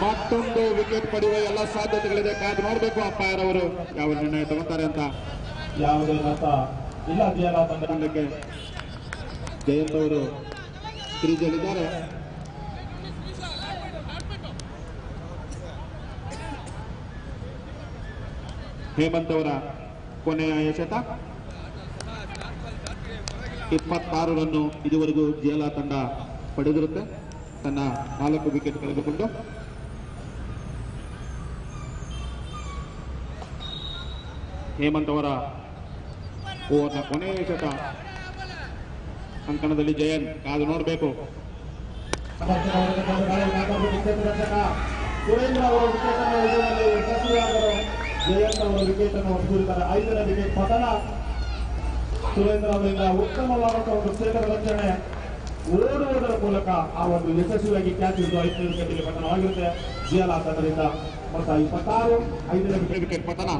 ಮತ್ತೊಂದು ವಿಕೆಟ್ ಪಡೆಯುವ ಎಲ್ಲ ಸಾಧ್ಯತೆಗಳಿದೆ. ಕಾದು ನೋಡಬೇಕು ಅಪ್ಪಾಯರವರು ಅವರು ಯಾವ ನಿರ್ಣಯ ತಗೋತಾರೆ ಅಂತ. ಯಾವುದೇ ಮತ ಇಲ್ಲ ತಂಡಕ್ಕೆ. ಜಯಂತ್ ಅವರು ಕ್ರೀಜಲ್ಲಿದ್ದಾರೆ ಹೇಮಂತ್ ಅವರ ಕೊನೆಯ ಎಸೆತ. ಇಪ್ಪತ್ತಾರು ರನ್ನು ಇದುವರೆಗೂ ಜಿಯಲ ತಂಡ ಪಡೆದಿರುತ್ತೆ. ತನ್ನ ನಾಲ್ಕು ವಿಕೆಟ್ ಕಳೆದುಕೊಂಡು. ಹೇಮಂತ್ ಅವರ ಓವರ್ನ ಕೊನೆಯ ಶತ ಅಂಕಣದಲ್ಲಿ ಜಯಂತ್ ಕಾದು ನೋಡಬೇಕು. ಸುರೇಂದ್ರ ಅವರು ಜಯಂತ್ ಅವರ ವಿಕೆಟ್ ಅನ್ನು ಹೊಡೆದಿರುತ್ತಾರೆ ಐದನೇ ವಿಕೆಟ್ ಪತನ. ಸುರೇಂದ್ರ ಅವರಿಂದ ಉತ್ತಮವಾದಂತಹ ಒಂದು ಕ್ಷೇತ್ರ ರಚನೆ. ಓಡುವುದರ ಮೂಲಕ ಆ ಒಂದು ಯಶಸ್ವಿಯಾಗಿ ಕ್ಯಾಚ್ ಹಿಡಿದು ಐದನೇ ವಿಕೆಟ್ಗೆ ಪತನವಾಗಿರುತ್ತೆ. ಜಿಯಲ ಆತರಿಂದ ಮೊತ್ತ ಇಪ್ಪತ್ತಾರು ಐದನೇ ವಿಕೆಟ್ ಪತನ.